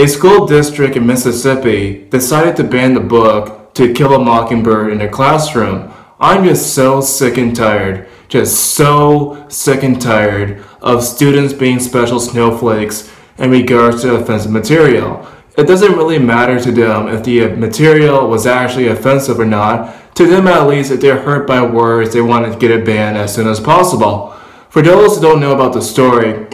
A school district in Mississippi decided to ban the book To Kill a Mockingbird in their classroom. I'm just so sick and tired, just so sick and tired of students being special snowflakes in regards to offensive material. It doesn't really matter to them if the material was actually offensive or not. To them, at least, if they're hurt by words, they want to get it banned as soon as possible. For those who don't know about the story,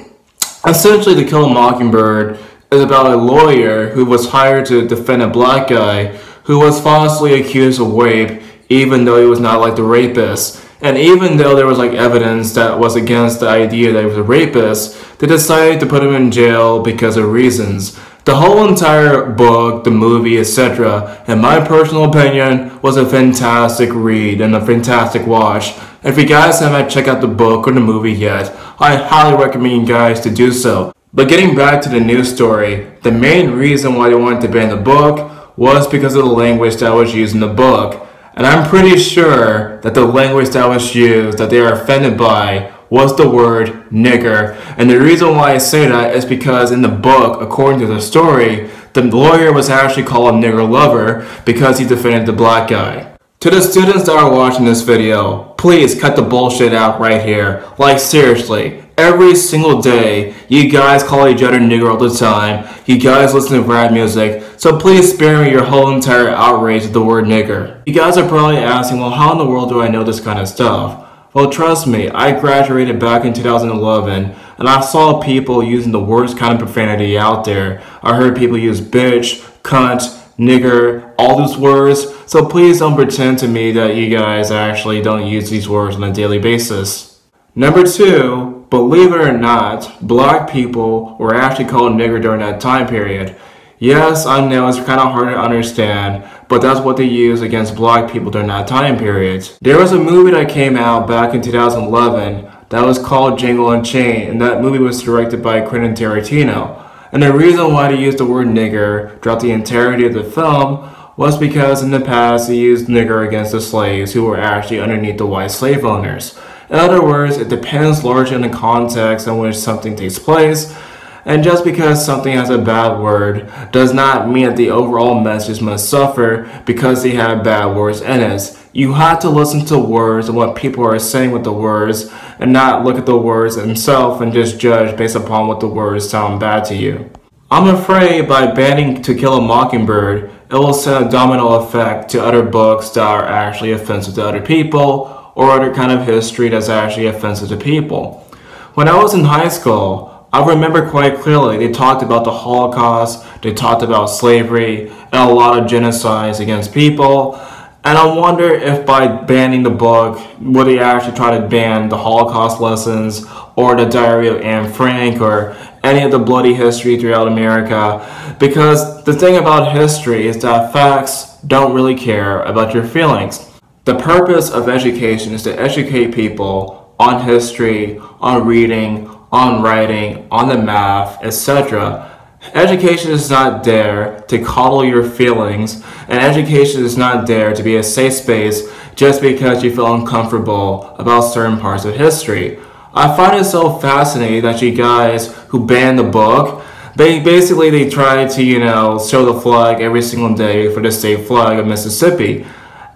essentially, To Kill a Mockingbird is about a lawyer who was hired to defend a black guy who was falsely accused of rape, even though he was not like the rapist. And even though there was like evidence that was against the idea that he was a rapist, they decided to put him in jail because of reasons. The whole entire book, the movie, etc., in my personal opinion, was a fantastic read and a fantastic watch. If you guys haven't checked out the book or the movie yet, I highly recommend you guys to do so. But getting back to the news story, the main reason why they wanted to ban the book was because of the language that was used in the book. And I'm pretty sure that the language that was used that they are offended by was the word nigger. And the reason why I say that is because in the book, according to the story, the lawyer was actually called a nigger lover because he defended the black guy. To the students that are watching this video, please cut the bullshit out right here. Like seriously, every single day. You guys call each other nigger all the time. You guys listen to rap music. So please spare me your whole entire outrage of the word nigger. You guys are probably asking, well, how in the world do I know this kind of stuff? Well, trust me, I graduated back in 2011 and I saw people using the worst kind of profanity out there. I heard people use bitch, cunt, nigger, all those words. So please don't pretend to me that you guys actually don't use these words on a daily basis. Number two, believe it or not, black people were actually called nigger during that time period. Yes, I know it's kind of hard to understand, but that's what they used against black people during that time period. There was a movie that came out back in 2011 that was called Django Chain, and that movie was directed by Quentin Tarantino. And the reason why they used the word nigger throughout the entirety of the film was because in the past they used nigger against the slaves who were actually underneath the white slave owners. In other words, it depends largely on the context in which something takes place, and just because something has a bad word does not mean that the overall message must suffer because they have bad words in it. You have to listen to words and what people are saying with the words and not look at the words themselves and just judge based upon what the words sound bad to you. I'm afraid by banning To Kill a Mockingbird, it will send a domino effect to other books that are actually offensive to other people or other kind of history that's actually offensive to people. When I was in high school, I remember quite clearly they talked about the Holocaust, they talked about slavery, and a lot of genocides against people. And I wonder if by banning the book, would they actually try to ban the Holocaust lessons or the Diary of Anne Frank or any of the bloody history throughout America? Because the thing about history is that facts don't really care about your feelings. The purpose of education is to educate people on history, on reading, on writing, on the math, etc. Education is not there to coddle your feelings, and education is not there to be a safe space just because you feel uncomfortable about certain parts of history. I find it so fascinating that you guys who banned the book, they basically they try to, you know, show the flag every single day for the state flag of Mississippi.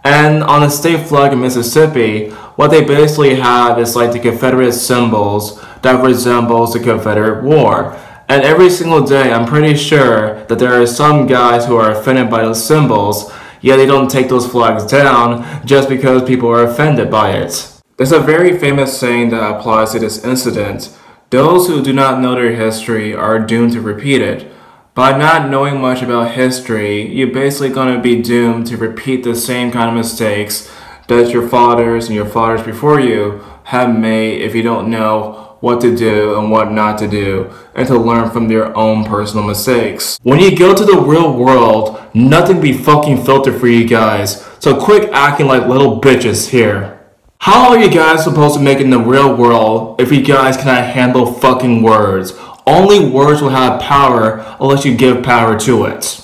And on the state flag in Mississippi, what they basically have is like the Confederate symbols that resembles the Confederate War. And every single day, I'm pretty sure that there are some guys who are offended by those symbols, yet they don't take those flags down just because people are offended by it. There's a very famous saying that applies to this incident. Those who do not know their history are doomed to repeat it. By not knowing much about history, you're basically going to be doomed to repeat the same kind of mistakes that your fathers and your fathers before you have made if you don't know what to do and what not to do and to learn from their own personal mistakes. When you go to the real world, nothing be fucking filtered for you guys. So quit acting like little bitches here. How are you guys supposed to make it in the real world if you guys cannot handle fucking words? Only words will have power unless you give power to it.